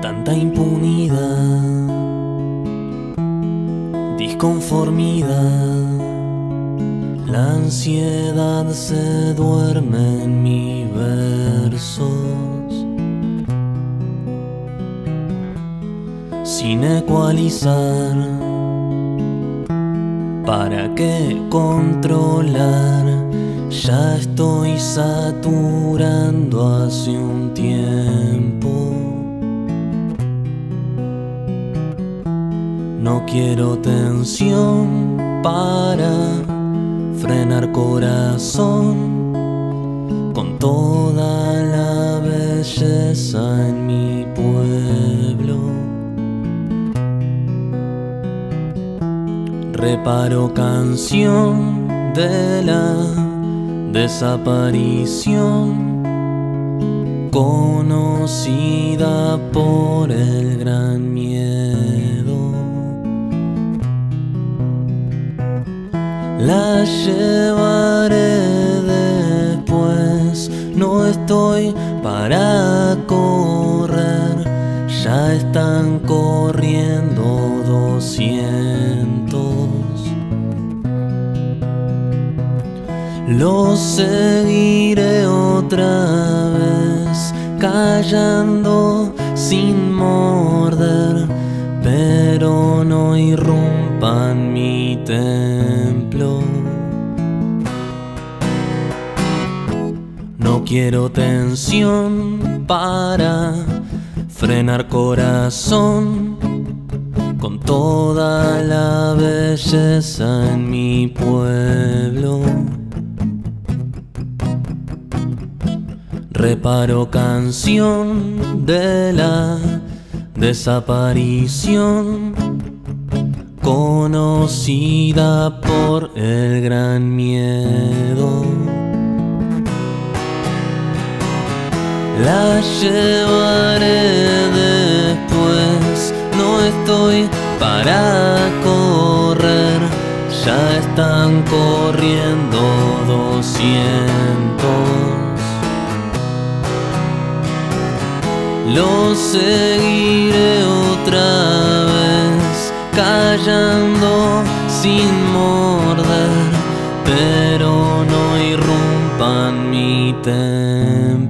tanta impunidad, disconformidad. La ansiedad se duerme en mis versos sin ecualizar. ¿Para qué controlar? Ya estoy saturando hace un tiempo. No quiero tensión para frenar corazón con toda la belleza en mi pueblo. Reparo canción de la desaparición conocida por el gran miedo. La llevaré después, no estoy para correr, ya están corriendo doscientos. Lo seguiré otra vez, callando sin morder, pero no irrumpan mi templo. No quiero tensión para frenar corazón con toda la belleza en mi pueblo. Reparo canción de la desaparición conocida por el gran miedo. La llevaré después, no estoy para correr, ya están corriendo doscientos. Lo seguiré otra vez, callando sin morder, pero no irrumpan mi templo.